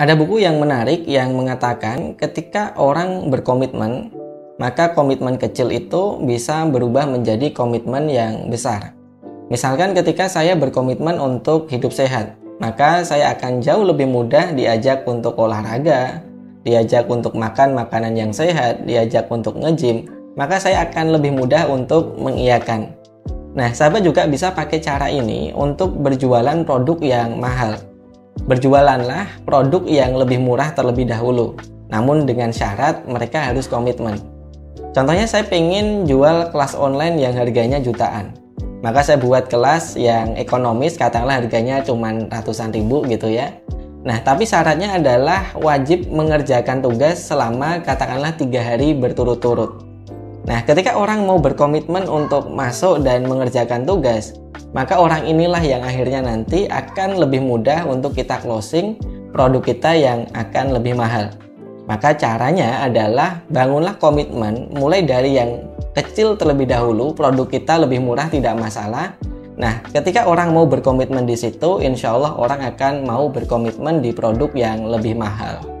Ada buku yang menarik yang mengatakan ketika orang berkomitmen, maka komitmen kecil itu bisa berubah menjadi komitmen yang besar. Misalkan ketika saya berkomitmen untuk hidup sehat, maka saya akan jauh lebih mudah diajak untuk olahraga, diajak untuk makan makanan yang sehat, diajak untuk nge-gym, maka saya akan lebih mudah untuk mengiyakan. Nah, sahabat juga bisa pakai cara ini untuk berjualan produk yang mahal. Berjualanlah produk yang lebih murah terlebih dahulu, namun dengan syarat mereka harus komitmen. Contohnya saya pengen jual kelas online yang harganya jutaan. Maka saya buat kelas yang ekonomis, katakanlah harganya cuma ratusan ribu gitu ya. Nah, tapi syaratnya adalah wajib mengerjakan tugas selama katakanlah tiga hari berturut-turut. Nah, ketika orang mau berkomitmen untuk masuk dan mengerjakan tugas, maka orang inilah yang akhirnya nanti akan lebih mudah untuk kita closing produk kita yang akan lebih mahal. Maka caranya adalah bangunlah komitmen mulai dari yang kecil terlebih dahulu, produk kita lebih murah tidak masalah. Nah, ketika orang mau berkomitmen di situ, insya Allah orang akan mau berkomitmen di produk yang lebih mahal.